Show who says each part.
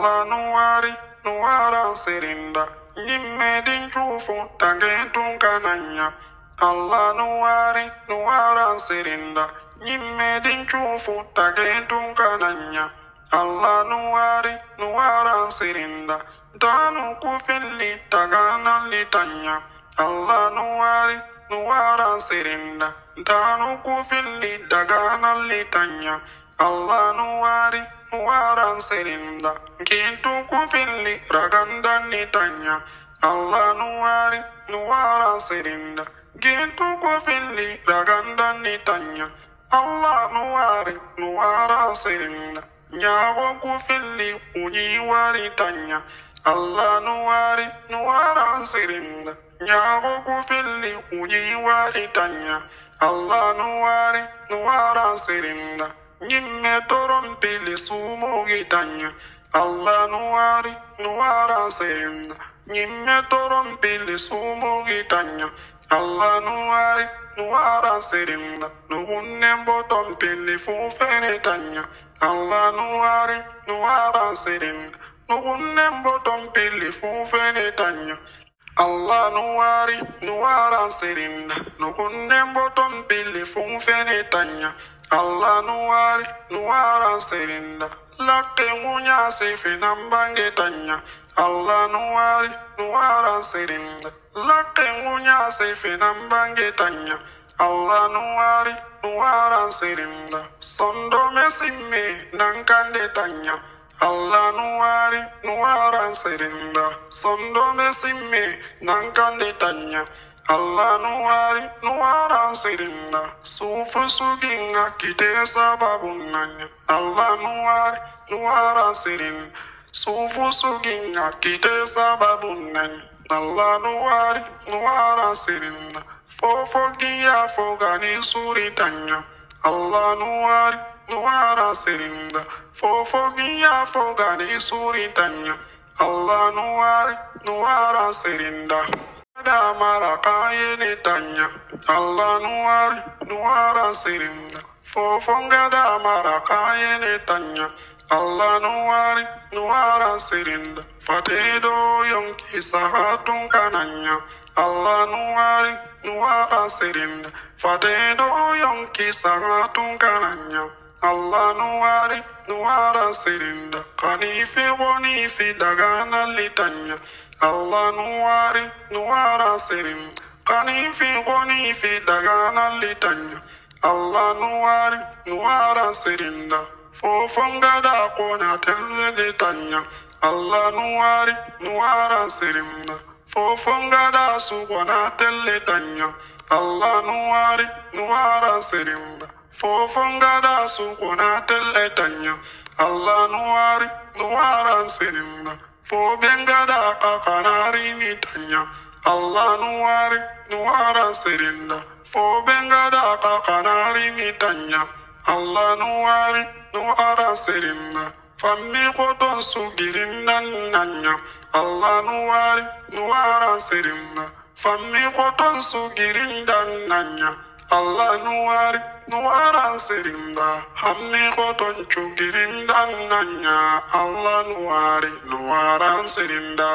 Speaker 1: Allah nuwari nuwara sirinda. Nyimme din chufu tangen kananya Allah nuwari nuwara sirinda. Nyimme din chufu tangen kananya Allah nuwari nuwara sirinda. Danu kufilli tagana litanya Allah nuwari nuwara sirinda. Danu kufilli dagana litanya Allah nuwari nuwara sirinda kintu kufilli raganda litanya Allah nuwari nuwara sirinda kintu kufilli raganda litanya Allah nuwari nuwara sirinda nyawo kufilli unyi wari tanya. Allah nuwari nuwara sirinda nyawo kufilli unyi wari tanya. Allah nyimme toron pili sumogi tanya Allah nuwari nuwara sirinda nyimme toron pili sumogi tanya Allah nuwari nuwara sirinda nuhunnen boton pili fufene tanya Allah nuwari nuwara sirinda nuhunnen boton pili fufene tanya Allah nuwari nuwara sirinda nuhunnen boton pili fufene tanya Allah nuwari nuwara sirinda. Latte munya sefe nambange tanya. Allah nuwari nuwara sirinda. Latte munya sefe nambange tanya. Allah nuwari nuwara sirinda. Sondo mesimme nankande tanya. Allah nuwari nuwara sirinda. Sondo mesimme nankande tanya Allah nuwari nuwara sirinda sufu suginga kite sababun nanya Allah nuwari nuwara sirinda sufu suginga kite sababun nanya Allah nuwari nuwara sirinda fofo giya fogani suri tanya. Allah nuwari nuwara sirinda fofo giya fogani suri tanya. Allah nuwari nuwara sirinda da mara kaye ne tanya Allah nuwari nuwara sirinda. Fofon gada mara kaye ne tanya Allah nuwari nuwara sirinda. Fatedo yonki sahatun kananya Allah nuwari nuwara sirinda. Fatedo yonki sahatun kananya Allah nuwari nuwara sirinda. Kanifi wonifi dagana litanya Allah nuwari nuwara sirin kanifi gonifi dagana litanya Allah nuwari nuwara sirinda. Fofon gada kona telle litanya. Allah nuwari nuwara sirinda fofon gada su kona telle tanya Allah nuwari nuwara sirinda fofon gada su kona telle tanya Allah nuwari nuwara sirinda fo bengada kakanari ni tanya Allah nuwari nuwara sirinda. Fo bengada kakanari ni tanya Allah nuwari nuwara sirinda. Fammi koton sugirinda nanya. Allah nuwari nuwara sirinda. Fammi koton sugirinda nanya Allah nuwari nuwara sirinda hammi koton cugirinda nanya Allah nuwari nuwara sirinda